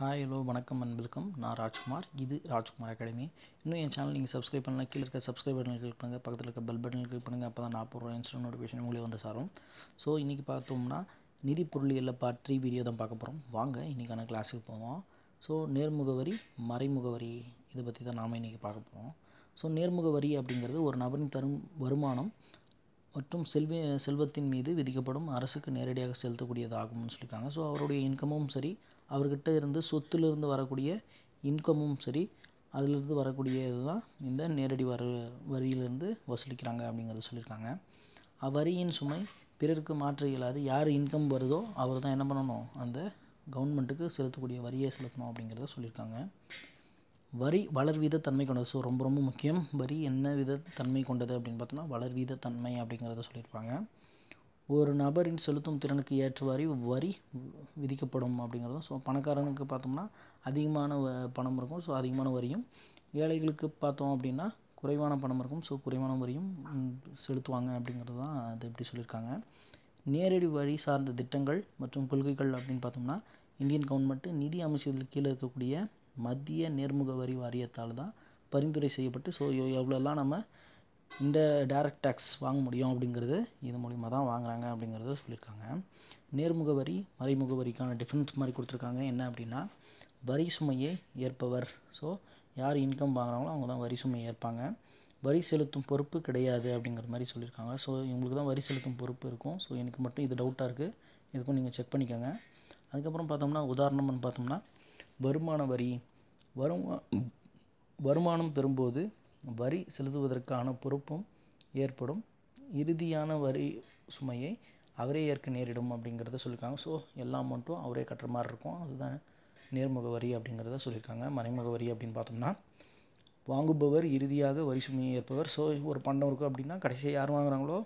Hi hello வணக்கம் and welcome நான் ராஜ்குமார். இது ராஜ்குமார் அகாடமி. இன்னும் என் சேனல் நீங்கள் சப்ஸ்கிரைப் பண்ணலாம் கீழே இருக்க சப்ஸ்கிரைப் பட்டனில் கிளிக் பண்ணுங்கள் பக்கத்தில் இருக்க பெல் பட்டனில் கிளிக் பண்ணுங்கள் அப்போ தான் நான் போடுற இன்ஸ்டன்ட் நோட்டிஃபிகேஷன் உங்களே வந்து சாரும். ஸோ இன்றைக்கி பார்த்தோம்னா நிதி பொருளியலில் பார்ட் த்ரீ வீடியோ தான் பார்க்க போகிறோம் வாங்க இன்றைக்கான கிளாஸுக்கு போவோம். ஸோ நேர்முகவரி மறைமுகவரி இதை பற்றி தான் நாம் இன்றைக்கி பார்க்க போகிறோம் ஸோ நேர்முகவரி அப்படிங்கிறது ஒரு நபரின் தரும் வருமானம் மற்றும் செல்வ செல்வத்தின் மீது விதிக்கப்படும் அரசுக்கு நேரடியாக செலுத்தக்கூடியதாகும்னு சொல்லியிருக்காங்க. ஸோ அவருடைய இன்கமும் சரி அவர்கிட்ட இருந்து சொத்துலேருந்து வரக்கூடிய இன்கமும் சரி அதிலிருந்து வரக்கூடிய தான் இந்த நேரடி வர வரியிலிருந்து வசூலிக்கிறாங்க அப்படிங்கிறத சொல்லியிருக்காங்க. அவ்வரியின் சுமை பிறருக்கு மாற்ற இயலாது. யார் இன்கம் வருதோ அவர் தான் என்ன பண்ணணும்? அந்த கவர்மெண்ட்டுக்கு செலுத்தக்கூடிய வரியை செலுத்தணும் அப்படிங்கிறத சொல்லியிருக்காங்க. வரி வளர்வீத தன்மை கொண்டது. ஸோ ரொம்ப ரொம்ப முக்கியம். வரி என்ன வித தன்மை கொண்டது அப்படின்னு பார்த்தோன்னா வளர்வீத தன்மை அப்படிங்கிறத சொல்லியிருப்பாங்க. ஒரு நபரின் செலுத்தும் திறனுக்கு ஏற்றவாறு வரி விதிக்கப்படும் அப்படிங்கிறதும் ஸோ பணக்காரனுக்கு பார்த்தோம்னா அதிகமான பணம் இருக்கும் ஸோ அதிகமான வரியும். ஏழைகளுக்கு பார்த்தோம் அப்படின்னா குறைவான பணம் இருக்கும் ஸோ குறைவான வரியும் செலுத்துவாங்க அப்படிங்கிறது தான் அது எப்படி சொல்லியிருக்காங்க. நேரடி வரி சார்ந்த திட்டங்கள் மற்றும் கொள்கைகள் அப்படின்னு பார்த்தோம்னா இந்தியன் கவர்மெண்ட்டு நிதி அமைச்சர்கள் கீழே இருக்கக்கூடிய மத்திய நேர்முக வரி வாரியத்தால் தான் பரிந்துரை செய்யப்பட்டு ஸோ எவ்வளோலாம் நம்ம இந்த டைரக்ட் டேக்ஸ் வாங்க முடியும் அப்படிங்கிறது இது மூலிமா தான் வாங்குறாங்க அப்படிங்கிறத சொல்லியிருக்காங்க. நேர்முக வரி மறைமுக வரிக்கான டிஃப்ரென்ஸ் மாதிரி கொடுத்துருக்காங்க. என்ன அப்படின்னா வரி சுமையை ஏற்பவர். ஸோ யார் இன்கம் வாங்குறாங்களோ அவங்க தான் வரி சுமையை ஏற்பாங்க. வரி செலுத்தும் பொறுப்பு கிடையாது அப்படிங்கிற மாதிரி சொல்லியிருக்காங்க. ஸோ இவங்களுக்கு தான் வரி செலுத்தும் பொறுப்பு இருக்கும். ஸோ எனக்கு மட்டும் இது டவுட்டாக இருக்குது இதுக்கும் நீங்கள் செக் பண்ணிக்கோங்க. அதுக்கப்புறம் பார்த்தோம்னா உதாரணம்னு பார்த்தோம்னா வருமான வரி. வருமா வருமானம் பெறும்போது வரி செலுத்துவதற்கான பொறுப்பும் ஏற்படும். இறுதியான வரி சுமையை அவரே ஏற்க நேரிடும் அப்படிங்கிறத சொல்லியிருக்காங்க. ஸோ எல்லா அமௌண்ட்டும் அவரே கட்டுற மாதிரி இருக்கும். அதுதான் நேர்முக வரி அப்படிங்கிறத சொல்லியிருக்காங்க. மறைமுக வரி அப்படின்னு பார்த்தோம்னா வாங்குபவர் இறுதியாக வரி சுமையை ஏற்பவர். ஸோ ஒரு பண்டம் இருக்கும் அப்படின்னா கடைசியாக யார் வாங்குறாங்களோ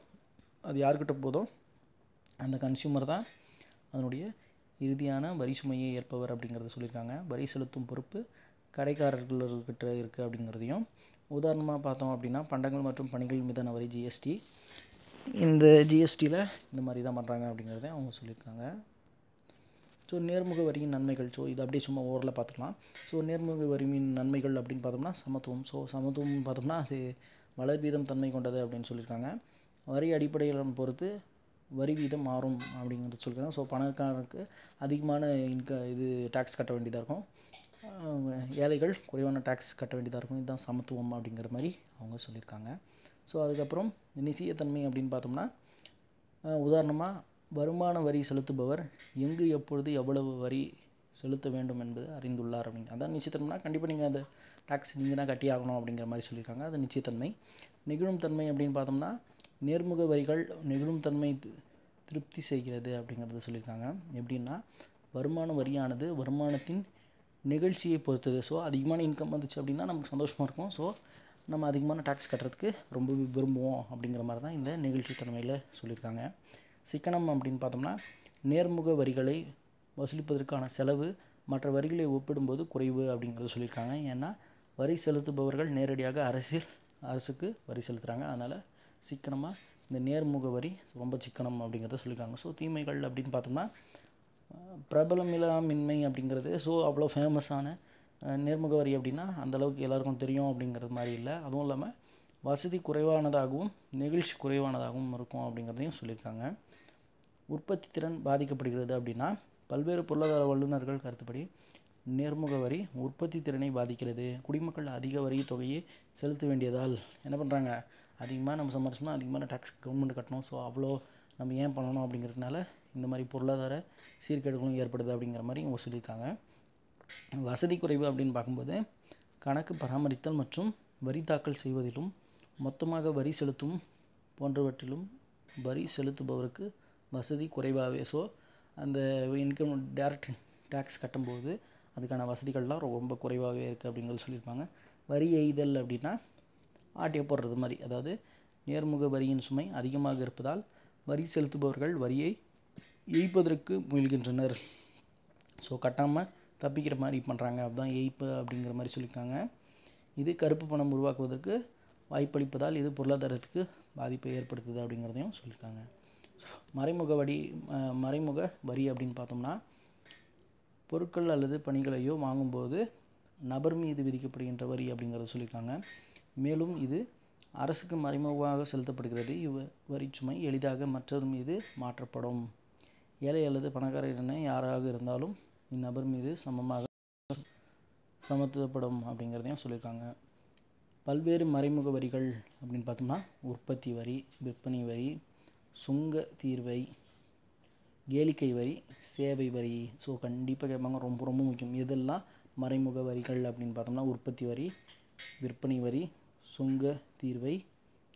அது யார்கிட்ட போதோ அந்த கன்சியூமர் தான் அதனுடைய இறுதியான வரி சுமையை ஏற்பவர் அப்படிங்கிறத சொல்லியிருக்காங்க. வரி செலுத்தும் பொறுப்பு கடைக்காரர்கள்கிட்ட இருக்குது அப்படிங்கிறதையும் உதாரணமாக பார்த்தோம் அப்படின்னா பண்டங்கள் மற்றும் பணிகள் மீதான வரி ஜிஎஸ்டி இந்த ஜிஎஸ்டியில் இந்த மாதிரி தான் பண்ணுறாங்க அப்படிங்கிறத அவங்க சொல்லியிருக்காங்க. ஸோ நேர்முக வரியின் நன்மைகள். ஸோ இது அப்படியே சும்மா ஓரில் பார்த்துக்கலாம். ஸோ நேர்முக வரியின் நன்மைகள் அப்படின்னு பார்த்தோம்னா சமத்துவம். ஸோ சமத்துவம் பார்த்தோம்னா அது வளர்வீதம் தன்மை கொண்டது அப்படின்னு சொல்லியிருக்காங்க. வரி அடிப்படையில் பொறுத்து வரி வீதம் மாறும் அப்படிங்கிறது சொல்லியிருக்காங்க. ஸோ பணக்காரருக்கு அதிகமான இன்க இது டேக்ஸ் கட்ட வேண்டியதாக இருக்கும். ஏழைகள் குறைவான டேக்ஸ் கட்ட வேண்டியதாக இருக்கும். இதுதான் சமத்துவம் அப்படிங்கிற மாதிரி அவங்க சொல்லியிருக்காங்க. ஸோ அதுக்கப்புறம் நிச்சயத்தன்மை அப்படின்னு பார்த்தோம்னா உதாரணமாக வருமான வரி செலுத்துபவர் எங்கு எப்பொழுது எவ்வளவு வரி செலுத்த வேண்டும் என்பது அறிந்துள்ளார் அப்படிங்க அதான் நிச்சயத்தன்மைனா கண்டிப்பாக நீங்கள் அந்த டேக்ஸ் நீங்கள் தான் கட்டி ஆகணும் அப்படிங்கிற மாதிரி சொல்லியிருக்காங்க. அது நிச்சயத்தன்மை நெகிழும் தன்மை அப்படின்னு பார்த்தோம்னா நேர்முக வரிகள் நெகிழும் தன்மை திருப்தி செய்கிறது அப்படிங்கிறத சொல்லியிருக்காங்க. எப்படின்னா வருமான வரியானது வருமானத்தின் நிகழ்ச்சியை பொறுத்தது. ஸோ அதிகமான இன்கம் வந்துச்சு அப்படின்னா நமக்கு சந்தோஷமாக இருக்கும். ஸோ நம்ம அதிகமான டேக்ஸ் கட்டுறதுக்கு ரொம்ப விரும்புவோம் அப்படிங்கிற மாதிரி தான் இந்த நிகழ்ச்சி தன்மையில் சொல்லியிருக்காங்க. சிக்கனம் அப்படின்னு பார்த்தோம்னா நேர்முக வரிகளை வசூலிப்பதற்கான செலவு மற்ற வரிகளை ஒப்பிடும்போது குறைவு அப்படிங்கிறத சொல்லியிருக்காங்க. ஏன்னா வரி செலுத்துபவர்கள் நேரடியாக அரசியல் அரசுக்கு வரி செலுத்துகிறாங்க அதனால் சிக்கனமாக இந்த நேர்முக வரி ரொம்ப சிக்கனம் அப்படிங்கிறத சொல்லியிருக்காங்க. ஸோ தீமைகள் அப்படின்னு பார்த்தோம்னா பிரபலமில்லாமின்மை அப்படிங்கிறது ஸோ அவ்வளோ ஃபேமஸான நேர்முக வரி அப்படின்னா அந்தளவுக்கு எல்லாருக்கும் தெரியும் அப்படிங்கிறது மாதிரி இல்லை. அதுவும் இல்லாமல் வசதி குறைவானதாகவும் நெகிழ்ச்சி குறைவானதாகவும் இருக்கும் அப்படிங்கிறதையும் சொல்லியிருக்காங்க. உற்பத்தி திறன் பாதிக்கப்படுகிறது அப்படின்னா பல்வேறு பொருளாதார வல்லுநர்கள் கருத்துப்படி நேர்முக வரி உற்பத்தி திறனை பாதிக்கிறது. குடிமக்கள் அதிக வரி தொகையை செலுத்த வேண்டியதால் என்ன பண்ணுறாங்க அதிகமாக நம்ம சம்பாரிச்சோம்னா அதிகமான டேக்ஸ் கவர்மெண்ட் கட்டணும். ஸோ அவ்வளோ நம்ம ஏன் பண்ணணும் அப்படிங்கிறதுனால இந்த மாதிரி பொருளாதார சீர்கேடுகளும் ஏற்படுது அப்படிங்கிற மாதிரி இவங்க சொல்லியிருக்காங்க. வசதி குறைவு அப்படின்னு பார்க்கும்போது கணக்கு பராமரித்தல் மற்றும் வரி தாக்கல் செய்வதிலும் மொத்தமாக வரி செலுத்தும் போன்றவற்றிலும் வரி செலுத்துபவருக்கு வசதி குறைவாகவே ஸோ அந்த இன்கம் டேரக்ட் டேக்ஸ் கட்டும்போது அதுக்கான வசதிகள்லாம் ரொம்ப குறைவாகவே இருக்குது அப்படிங்கிறது சொல்லியிருப்பாங்க. வரி எய்தல் அப்படின்னா ஆட்டிய போடுறது மாதிரி அதாவது நேர்முக வரியின் சுமை அதிகமாக இருப்பதால் வரி செலுத்துபவர்கள் வரியை எய்ப்பதற்கு முயல்கின்றனர். ஸோ கட்டாமல் தப்பிக்கிற மாதிரி பண்ணுறாங்க அதுதான் எய்ப்பு அப்படிங்கிற மாதிரி சொல்லியிருக்காங்க. இது கருப்பு பணம் உருவாக்குவதற்கு வாய்ப்பளிப்பதால் இது பொருளாதாரத்துக்கு பாதிப்பை ஏற்படுத்துது அப்படிங்கிறதையும் சொல்லியிருக்காங்க. மறைமுக வரி மறைமுக வரி அப்படின்னு பார்த்தோம்னா பொருட்கள் அல்லது பணிகளையோ வாங்கும்போது நபர் மீது விதிக்கப்படுகின்ற வரி அப்படிங்கிறத சொல்லியிருக்காங்க. மேலும் இது அரசுக்கு மறைமுகமாக செலுத்தப்படுகிறது. இவ் சுமை எளிதாக மற்றவர் மீது மாற்றப்படும். ஏழை அல்லது பணக்காரர் என யாராக இருந்தாலும் இந்நபர் மீது சமமாக சமத்துவப்படும் அப்படிங்கிறதையும் சொல்லியிருக்காங்க. பல்வேறு மறைமுக வரிகள் அப்படின்னு பார்த்தோம்னா உற்பத்தி வரி விற்பனை வரி சுங்க தீர்வை கேளிக்கை வரி சேவை வரி. ஸோ கண்டிப்பாக கேட்பாங்க. ரொம்ப ரொம்ப முக்கியம். இதெல்லாம் மறைமுக வரிகள் அப்படின்னு பார்த்தோம்னா உற்பத்தி வரி விற்பனை வரி சுங்க தீர்வை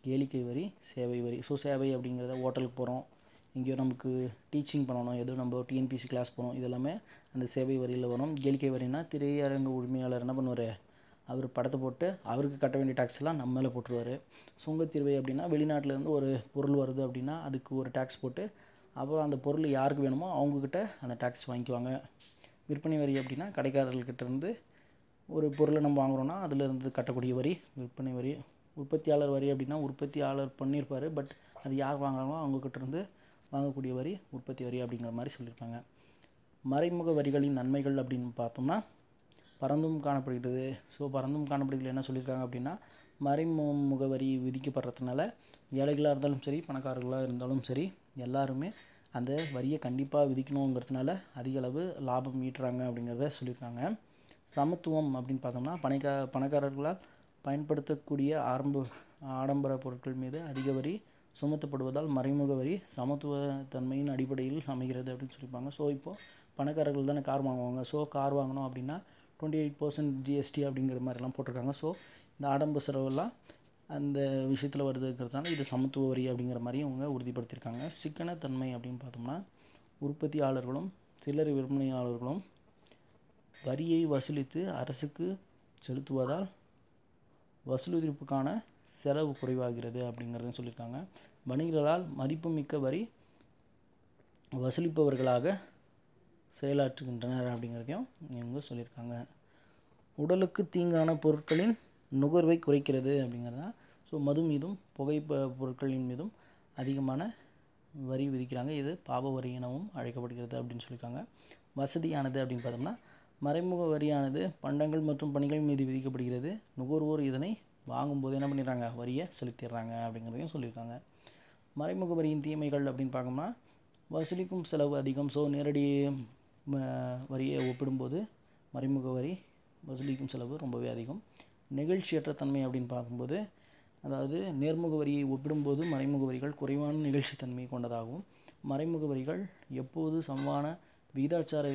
கேளிக்கை வரி சேவை வரி. ஸோ சேவை அப்படிங்கிறத ஹோட்டலுக்கு போகிறோம் எங்கேயோ நமக்கு டீச்சிங் பண்ணணும் ஏதோ நம்ம டிஎன்பிசி கிளாஸ் போகணும் இதெல்லாமே அந்த சேவை வரியில் வரும் கேளிக்கை வரினா திரையரங்கு உரிமையாளர் என்ன பண்ணுவார்? அவர் படத்தை போட்டு அவருக்கு கட்ட வேண்டிய டேக்ஸ் எல்லாம் நம்ம மேலே போட்டுருவார். சுங்கத்தீர்வை அப்படின்னா வெளிநாட்டிலேருந்து ஒரு பொருள் வருது அப்படின்னா அதுக்கு ஒரு டேக்ஸ் போட்டு அப்புறம் அந்த பொருள் யாருக்கு வேணுமோ அவங்கக்கிட்ட அந்த டேக்ஸ் வாங்கிக்குவாங்க. விற்பனை வரி அப்படின்னா கடைக்காரர்கள்கிட்ட இருந்து ஒரு பொருளை நம்ம வாங்குகிறோன்னா அதுலேருந்து கட்டக்கூடிய வரி விற்பனை வரி. உற்பத்தியாளர் வரி அப்படின்னா உற்பத்தியாளர் பண்ணியிருப்பார் பட் அது யார் வாங்குறாங்களோ அவங்கக்கிட்ட இருந்து வாங்கக்கூடிய வரி உற்பத்தி வரி அப்படிங்கிற மாதிரி சொல்லியிருக்காங்க. மறைமுக வரிகளின் நன்மைகள் அப்படின்னு பார்த்தோம்னா பறந்தும் காணப்படுகிறது. ஸோ பறந்தும் காணப்படுகிறது என்ன சொல்லியிருக்காங்க அப்படின்னா மறைமுக வரி விதிக்கப்படுறதுனால ஏழைகளாக இருந்தாலும் சரி பணக்காரர்களாக இருந்தாலும் சரி எல்லாருமே அந்த வரியை கண்டிப்பாக விதிக்கணுங்கிறதுனால அதிக அளவு லாபம் ஈட்டுறாங்க அப்படிங்கிறத சொல்லியிருக்காங்க. சமத்துவம் அப்படின்னு பார்த்தோம்னா பணக்கா பணக்காரர்களால் பயன்படுத்தக்கூடிய ஆரம்ப ஆடம்பர பொருட்கள் மீது அதிக வரி சுமத்தப்படுவதால் மறைமுக வரி சமத்துவ தன்மையின் அடிப்படையில் அமைகிறது அப்படின்னு சொல்லியிருப்பாங்க ஸோ இப்போது பணக்காரர்கள் தானே கார் வாங்குவாங்க. ஸோ கார் வாங்கணும் அப்படின்னா டுவெண்ட்டி எயிட் பர்சன்ட் ஜிஎஸ்டி அப்படிங்கிற மாதிரிலாம் போட்டிருக்காங்க. ஸோ இந்த ஆடம்பர செலவெல்லாம் அந்த விஷயத்தில் வருதுங்கிறதுனால இது சமத்துவ வரி அப்படிங்கிற மாதிரியும் அவங்க உறுதிப்படுத்தியிருக்காங்க. சிக்கனத்தன்மை அப்படின்னு பார்த்தோம்னா உற்பத்தியாளர்களும் சில்லறை விற்பனையாளர்களும் வரியை வசூலித்து அரசுக்கு செலுத்துவதால் வசூலிப்புக்கான செலவு குறைவாகிறது அப்படிங்கிறதையும் சொல்லியிருக்காங்க. வணிகர்களால் மதிப்புமிக்க வரி வசூலிப்பவர்களாக செயலாற்றுகின்றனர் அப்படிங்கிறதையும் இவங்க சொல்லியிருக்காங்க. உடலுக்கு தீங்கான பொருட்களின் நுகர்வை குறைக்கிறது அப்படிங்கிறது? தான் ஸோ மது மீதும் புகை பொருட்களின் மீதும் அதிகமான வரி விதிக்கிறாங்க. இது பாப வரி எனவும் அழைக்கப்படுகிறது அப்படின்னு சொல்லியிருக்காங்க. வசதியானது அப்படின்னு பார்த்தோம்னா மறைமுக வரியானது பண்டங்கள் மற்றும் பணிகள் மீது விதிக்கப்படுகிறது. நுகர்வோர் இதனை வாங்கும்போது என்ன பண்ணிடுறாங்க? வரியை செலுத்திடுறாங்க அப்படிங்கிறதையும் சொல்லியிருக்காங்க. மறைமுக வரியின் தீமைகள் அப்படின்னு பார்க்கோம்னா வசூலிக்கும் செலவு அதிகம். ஸோ நேரடி வரியை ஒப்பிடும்போது மறைமுக வரி வசூலிக்கும் செலவு ரொம்பவே அதிகம். நெகிழ்ச்சியற்ற தன்மை அப்படின்னு பார்க்கும்போது அதாவது நேர்முக வரியை ஒப்பிடும்போது மறைமுக வரிகள் குறைவான நிகழ்ச்சித்தன்மை கொண்டதாகவும் மறைமுக வரிகள் எப்போது சமமான விகிதாச்சார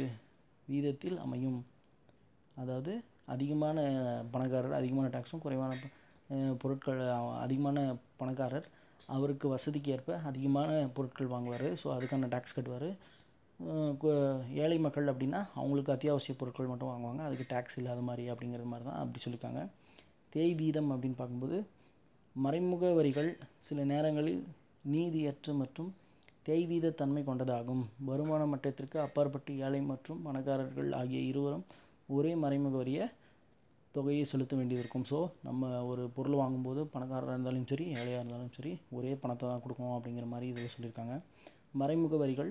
வீதத்தில் அமையும்? அதாவது அதிகமான பணக்காரர் அதிகமான டேக்ஸும் குறைவான பொருட்கள் அதிகமான பணக்காரர் அவருக்கு வசதிக்கு ஏற்ப அதிகமான பொருட்கள் வாங்குவார். ஸோ அதுக்கான டேக்ஸ் கட்டுவார். ஏழை மக்கள் அப்படின்னா அவங்களுக்கு அத்தியாவசிய பொருட்கள் மட்டும் வாங்குவாங்க. அதுக்கு டேக்ஸ் இல்லாத மாதிரி அப்படிங்கிற மாதிரி தான் அப்படி சொல்லியிருக்காங்க. தேய் வீதம் அப்படின்னு பார்க்கும்போது மறைமுக வரிகள் சில நேரங்களில் நீதியற்ற மற்றும் தேய்வீத தன்மை கொண்டதாகும். வருமான மட்டத்திற்கு அப்பாற்பட்டு ஏழை மற்றும் பணக்காரர்கள் ஆகிய இருவரும் ஒரே மறைமுக வரியை தொகையை செலுத்த வேண்டியது இருக்கும் ஸோ நம்ம ஒரு பொருள் வாங்கும்போது பணக்காரராக இருந்தாலும் சரி ஏழையாக இருந்தாலும் சரி ஒரே பணத்தை தான் கொடுக்கணும் அப்படிங்கிற மாதிரி இதில் சொல்லியிருக்காங்க. மறைமுக வரிகள்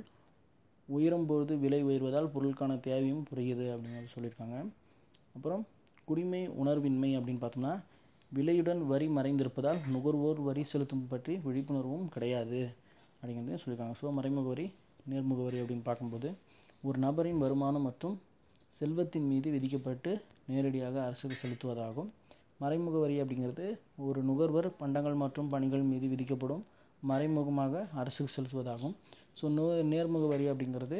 உயரும்போது விலை உயர்வதால் பொருளுக்கான தேவையும் குறையுது அப்படின்னு சொல்லியிருக்காங்க. அப்புறம் குடிமை உணர்வின்மை அப்படின்னு பார்த்தோம்னா விலையுடன் வரி மறைந்திருப்பதால் நுகர்வோர் வரி செலுத்தும் பற்றி விழிப்புணர்வும் கிடையாது அப்படிங்கிறதையும் சொல்லியிருக்காங்க. ஸோ மறைமுக வரி நேர்முக வரி அப்படின்னு பார்க்கும்போது ஒரு நபரின் வருமானம் மற்றும் செல்வத்தின் மீது விதிக்கப்பட்டு நேரடியாக அரசுக்கு செலுத்துவதாகும். மறைமுக வரி அப்படிங்கிறது ஒரு நுகர்வர் பண்டங்கள் மற்றும் பணிகள் மீது விதிக்கப்படும் மறைமுகமாக அரசுக்கு செலுத்துவதாகும். ஸோ நோ நேர்முக வரி அப்படிங்கிறது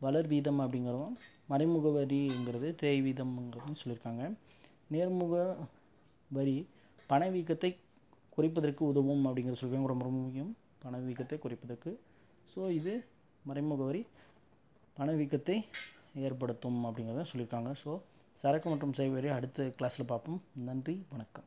வளர் வீதம் அப்படிங்கிறதும் மறைமுக வரிங்கிறது தேய் வீதம்ங்கிறதும் சொல்லியிருக்காங்க. நேர்முக வரி பணவீக்கத்தை குறைப்பதற்கு உதவும் அப்படிங்கிற சொல்லியிருக்காங்க. ரொம்ப ரொம்ப முக்கியம். பணவீக்கத்தை குறைப்பதற்கு. ஸோ இது மறைமுக வரி பணவீக்கத்தை ஏற்படுத்தும் அப்படிங்கிறத சொல்லியிருக்காங்க. ஸோ சரக்கு மற்றும் சேவை வரி அடுத்த கிளாஸில் பார்ப்போம். நன்றி வணக்கம்.